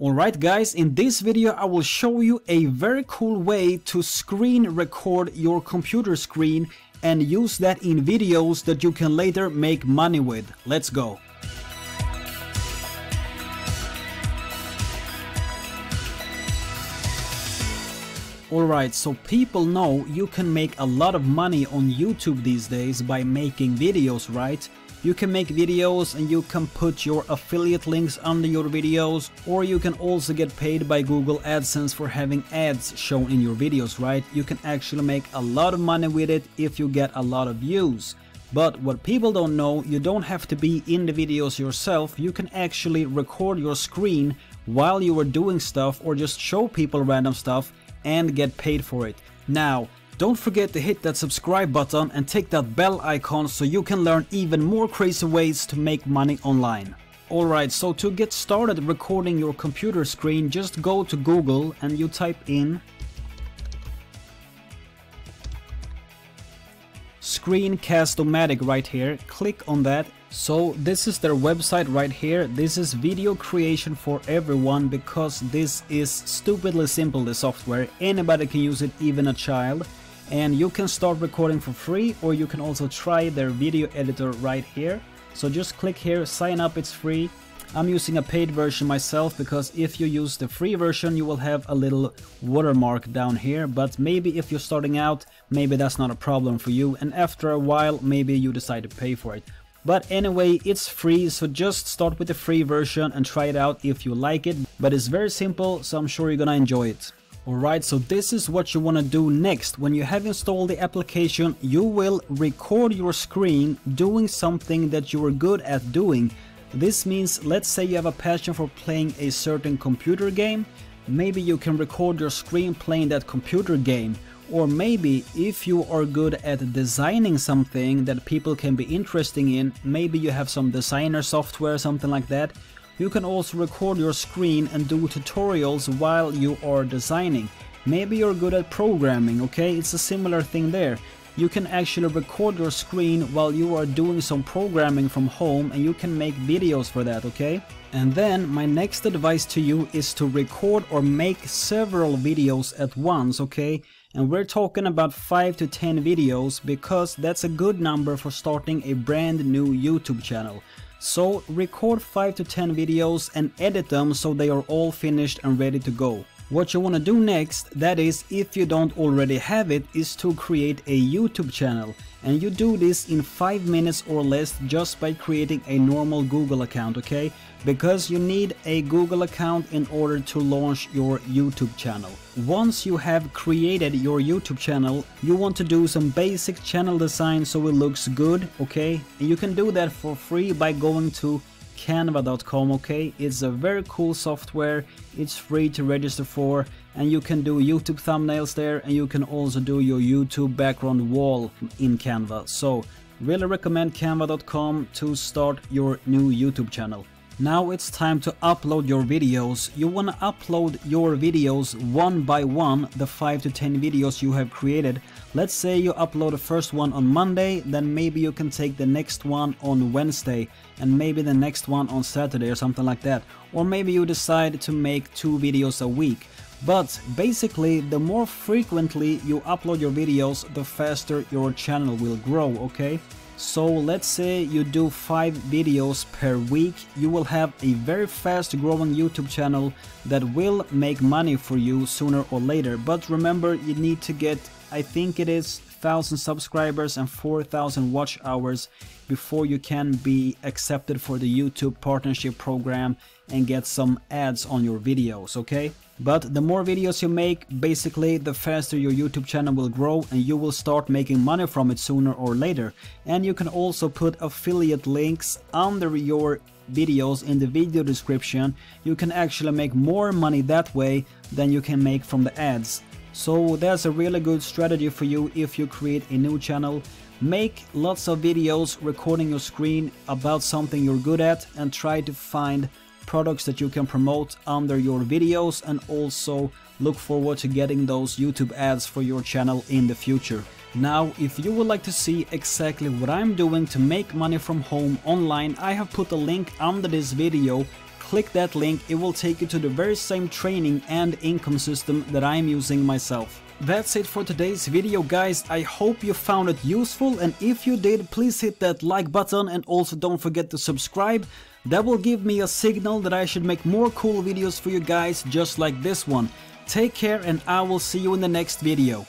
Alright guys, in this video I will show you a very cool way to screen record your computer screen and use that in videos that you can later make money with. Let's go! Alright, so people know you can make a lot of money on YouTube these days by making videos, right? You can make videos and you can put your affiliate links under your videos or you can also get paid by Google AdSense for having ads shown in your videos, right? You can actually make a lot of money with it if you get a lot of views. But what people don't know, you don't have to be in the videos yourself, you can actually record your screen while you are doing stuff or just show people random stuff and get paid for it. Now, don't forget to hit that subscribe button and tick that bell icon so you can learn even more crazy ways to make money online. Alright, so to get started recording your computer screen, just go to Google and you type in Screencast-O-Matic right here, click on that. So this is their website right here, this is video creation for everyone because this is stupidly simple the software, anybody can use it, even a child and you can start recording for free or you can also try their video editor right here. So just click here sign up it's free. I'm using a paid version myself because if you use the free version you will have a little watermark down here. But maybe if you're starting out maybe that's not a problem for you. And after a while maybe you decide to pay for it. But anyway, it's free, so just start with the free version and try it out if you like it. But it's very simple, so I'm sure you're gonna enjoy it. Alright, so this is what you want to do next. When you have installed the application, you will record your screen doing something that you are good at doing. This means, let's say you have a passion for playing a certain computer game, maybe you can record your screen playing that computer game. Or maybe if you are good at designing something that people can be interested in, maybe you have some designer software, something like that, you can also record your screen and do tutorials while you are designing. Maybe you're good at programming, okay? It's a similar thing there. You can actually record your screen while you are doing some programming from home and you can make videos for that, okay? And then my next advice to you is to record or make several videos at once, okay? And we're talking about 5 to 10 videos because that's a good number for starting a brand new YouTube channel. So record 5 to 10 videos and edit them so they are all finished and ready to go. What you want to do next, that is if you don't already have it, is to create a YouTube channel. And you do this in 5 minutes or less just by creating a normal Google account, okay? Because you need a Google account in order to launch your YouTube channel. Once you have created your YouTube channel, you want to do some basic channel design so it looks good, okay? And you can do that for free by going to canva.com okay? It's a very cool software. It's free to register for and you can do youtube thumbnails there and you can also do your youtube background wall in canva. So really recommend canva.com to start your new youtube channel now it's time to upload your videos. You wanna upload your videos one by one, the 5 to 10 videos you have created. Let's say you upload the first one on Monday, then maybe you can take the next one on Wednesday, and maybe the next one on Saturday or something like that. Or maybe you decide to make two videos a week. But basically, the more frequently you upload your videos, the faster your channel will grow, okay? So let's say you do 5 videos per week, you will have a very fast growing YouTube channel that will make money for you sooner or later. But remember, you need to get, I think it is 1000 subscribers and 4000 watch hours before you can be accepted for the YouTube partnership program and get some ads on your videos, okay? But the more videos you make, basically the faster your YouTube channel will grow and you will start making money from it sooner or later. And you can also put affiliate links under your videos in the video description. You can actually make more money that way than you can make from the ads. So that's a really good strategy for you if you create a new channel. Make lots of videos recording your screen about something you're good at and try to find products that you can promote under your videos and also look forward to getting those YouTube ads for your channel in the future. Now, if you would like to see exactly what I'm doing to make money from home online, I have put a link under this video click that link, it will take you to the very same training and income system that I'm using myself. That's it for today's video guys, I hope you found it useful and if you did, please hit that like button and also don't forget to subscribe. That will give me a signal that I should make more cool videos for you guys just like this one. Take care and I will see you in the next video.